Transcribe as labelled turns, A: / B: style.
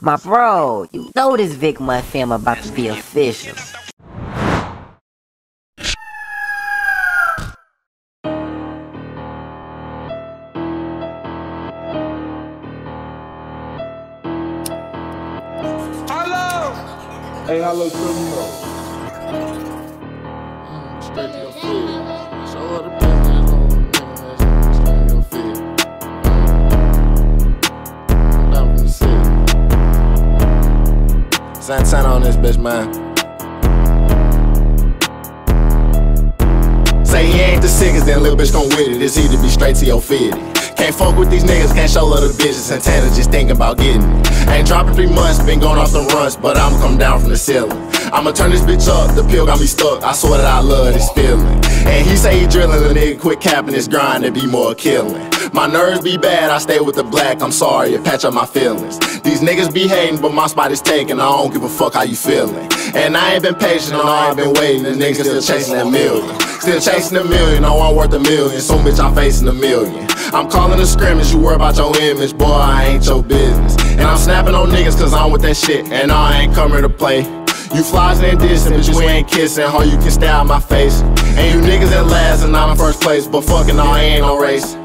A: My bro, you know this VickMont film about to be official. Hello!
B: Hey, hello, criminal.
C: Straight to your feet. Santana on this bitch, man. Say he ain't the sickest, then little bitch gon' with it. It's either be straight to your fitty. Can't fuck with these niggas, can't show love to bitches. Santana just thinking about getting it. Ain't dropping three months, been going off the runs, but I'ma come down from the ceiling. I'ma turn this bitch up, the pill got me stuck. I swear that I love this feeling. And he say he drilling, the nigga quit capping his grind and be more killing. My nerves be bad, I stay with the black. I'm sorry, it patch up my feelings. These niggas be hating, but my spot is taken. I don't give a fuck how you feeling. And I ain't been patient, no, I ain't been waiting. The niggas still chasing a million. Still chasing a million, no, I'm worth a million. So bitch, I'm facing a million. I'm calling a scrimmage, you worry about your image, boy, I ain't your business. And I'm snapping on niggas cause I'm with that shit, and I ain't coming to play. You flies in distant, but you ain't kissing, how you can at my face. And you niggas at last, and I'm in first place, but fucking, I ain't no race.